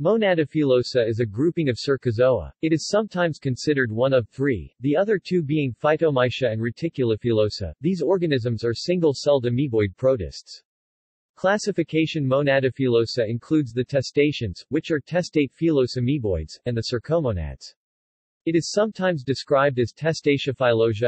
Monadofilosa is a grouping of Cercozoa. It is sometimes considered one of three, the other two being Phytomyxa and Reticulofilosa. These organisms are single-celled amoeboid protists. Classification Monadofilosa includes the testaceans, which are testate phyllos amoeboids, and the cercomonads. It is sometimes described as Testacea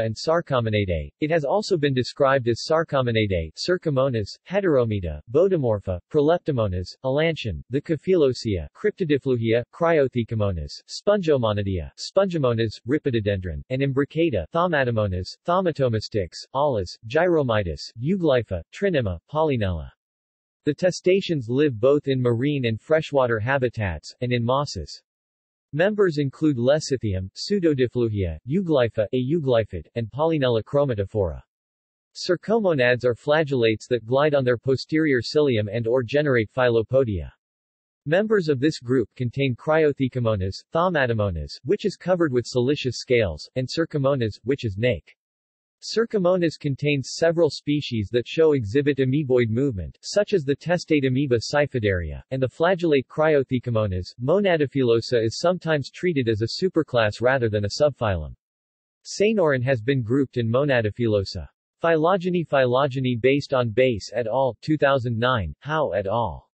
and Sarcomonadea. It has also been described as Sarcomonadea, Cercomonas, Heteromita, Bodomorpha, Proleptomonas, Elantian, the Caphylocea, Cryptodifflugia, Cryothecamonas, Spongomonadea, Spongomonas, Rhipidodendron, and Imbricata, Thaumatomonas, Thaumatomastix, Alas, Gyromitus, Euglypha, Trinema, Paulinella. The testaceans live both in marine and freshwater habitats, and in mosses. Members include Lecythium, Pseudodifflugia, Euglypha, a euglyphid, and Paulinella chromatophora. Cercomonads are flagellates that glide on their posterior cilium and or generate filopodia. Members of this group contain Cryothecamonas, Thaumatomonas, which is covered with siliceous scales, and Cercomonas, which is naked. Cercomonas contains several species that show exhibit amoeboid movement, such as the testate amoeba Cyphoderia, and the flagellate Cryothecamonas. Monadofilosa is sometimes treated as a superclass rather than a subphylum. Caenorin has been grouped in Monadofilosa. Phylogeny Phylogeny based on Bass et al. 2009, Howe et al.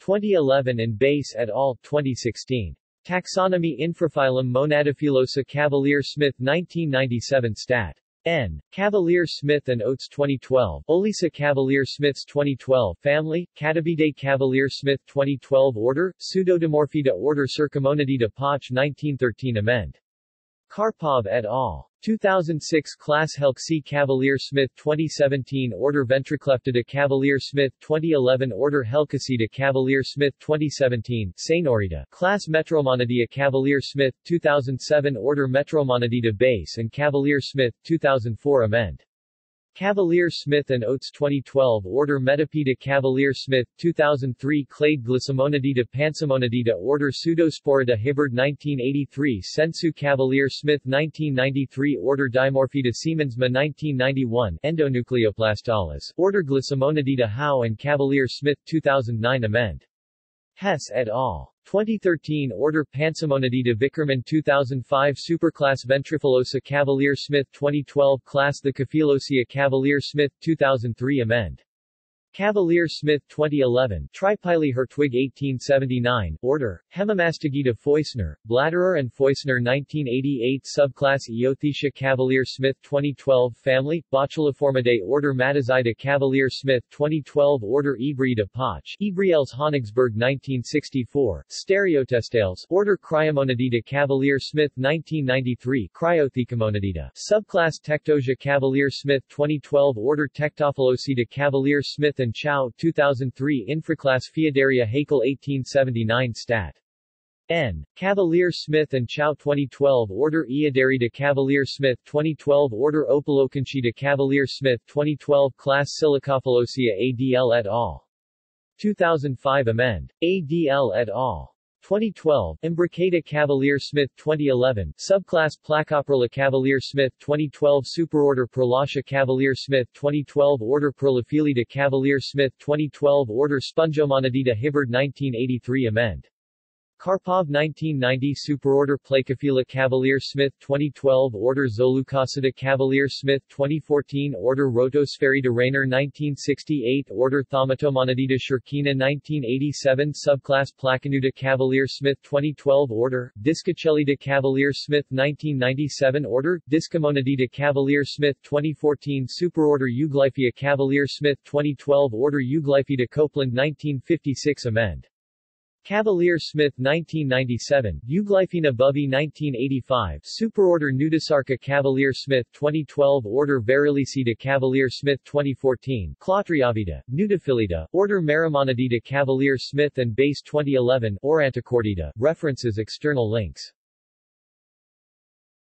2011 and Bass et al. 2016. Taxonomy Infraphylum Monadofilosa Cavalier Smith 1997 Stat. N. Cavalier Smith and Oates 2012, Olisa Cavalier Smith's 2012 Family, Catabidae Cavalier Smith 2012 Order, Pseudodimorphida Order Cercomonadida Poch 1913 Amend. Karpov et al. 2006 Class Helkse Cavalier Smith 2017 Order Ventricleptida Cavalier Smith 2011 Order Helkacida Cavalier Smith 2017 Caenorida Class Metromonadea Cavalier Smith 2007 Order Metromonadida Bass and Cavalier Smith 2004 Amend Cavalier Smith and Oates 2012 Order Metapeta Cavalier Smith 2003 Clade Glissomonadida Pansomonadida Order Pseudosporida Hibbard 1983 Sensu Cavalier Smith 1993 Order Dimorphida Siemensma 1991 Endonucleoplastalis Order Glissomonadida Howe and Cavalier Smith 2009 Amend Hess et al. 2013 Order Pansomonadida Vickerman 2005 Superclass Ventrifilosa Cavalier Smith 2012 Class Thecofilosea Cavalier Smith 2003 Amend Cavalier Smith 2011, Tripylea Hertwig 1879, Order, Hemimastigida Foissner, Blatterer and Foissner 1988 Subclass Eothecia Cavalier Smith 2012 Family, Botuliformidae Order Matazida Cavalier Smith 2012 Order Ebriida Poch, Ebriels Honigsberg 1964, Stereotestales, Order Cryomonadida Cavalier Smith 1993 Cryothecamonadida, Subclass Tectosia Cavalier Smith 2012 Order Tectofilosida Cavalier Smith and Chao 2003 Infraclass Phaeodaria Haeckel 1879 Stat. N. Cavalier Smith and Chao 2012 Order Eodarida Cavalier Smith 2012 Order Opaloconchita Cavalier Smith 2012 Class Silicofilosea ADL et al. 2005 Amend. ADL et al. 2012, Imbricata Cavalier Smith 2011, Subclass Placoperla Cavalier Smith 2012 Superorder Perlacia Cavalier Smith 2012 Order Perlofilida Cavalier Smith 2012 Order Spongomonadida Hibbard 1983 Amend. Karpov 1990 Superorder Placophila Cavalier Smith 2012 Order Zoleucosida Cavalier Smith 2014 Order Rotosphaerida Rainer 1968 Order Thaumatomonadida Shurkina 1987 Subclass Placonuda Cavalier Smith 2012 Order, Discochelida Cavalier Smith 1997 Order, Discomonadida Cavalier Smith 2014 Superorder Euglyphia Cavalier Smith 2012 Order Euglyphida Copeland 1956 Amend. Cavalier Smith 1997, Euglyphina Bovee 1985, Superorder Nudisarca Cavalier Smith 2012 Order Varilicida Cavalier Smith 2014, Clotriavida, Nudophilida, Order Marimonadida Cavalier Smith and Bass 2011, Aurantichordida, references external links